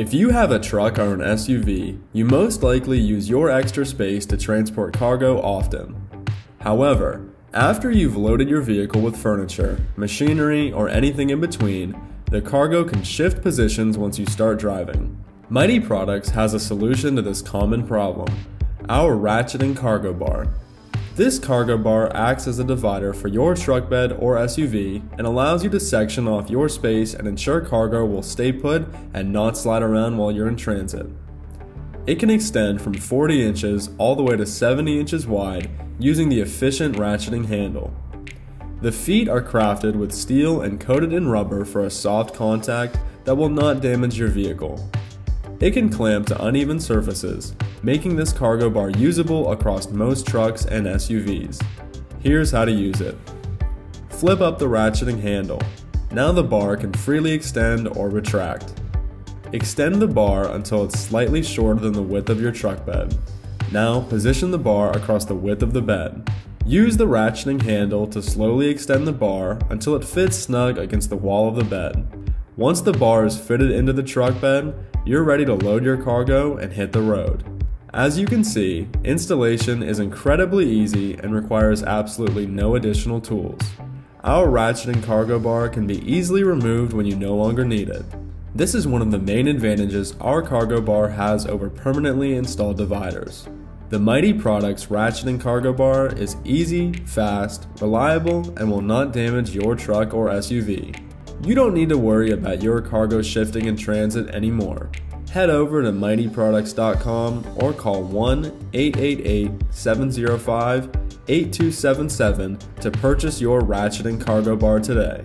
If you have a truck or an SUV, you most likely use your extra space to transport cargo often. However, after you've loaded your vehicle with furniture, machinery, or anything in between, the cargo can shift positions once you start driving. Mytee Products has a solution to this common problem our ratcheting cargo bar. This cargo bar acts as a divider for your truck bed or SUV and allows you to section off your space and ensure cargo will stay put and not slide around while you're in transit. It can extend from 40 inches all the way to 70 inches wide using the efficient ratcheting handle. The feet are crafted with steel and coated in rubber for a soft contact that will not damage your vehicle. It can clamp to uneven surfaces, making this cargo bar usable across most trucks and SUVs. Here's how to use it. Flip up the ratcheting handle. Now the bar can freely extend or retract. Extend the bar until it's slightly shorter than the width of your truck bed. Now position the bar across the width of the bed. Use the ratcheting handle to slowly extend the bar until it fits snug against the wall of the bed. Once the bar is fitted into the truck bed, you're ready to load your cargo and hit the road. As you can see, installation is incredibly easy and requires absolutely no additional tools. Our ratcheting cargo bar can be easily removed when you no longer need it. This is one of the main advantages our cargo bar has over permanently installed dividers. The Mytee Products ratcheting cargo bar is easy, fast, reliable, and will not damage your truck or SUV. You don't need to worry about your cargo shifting in transit anymore. Head over to myteeproducts.com or call 1 888 705 8277 to purchase your ratcheting cargo bar today.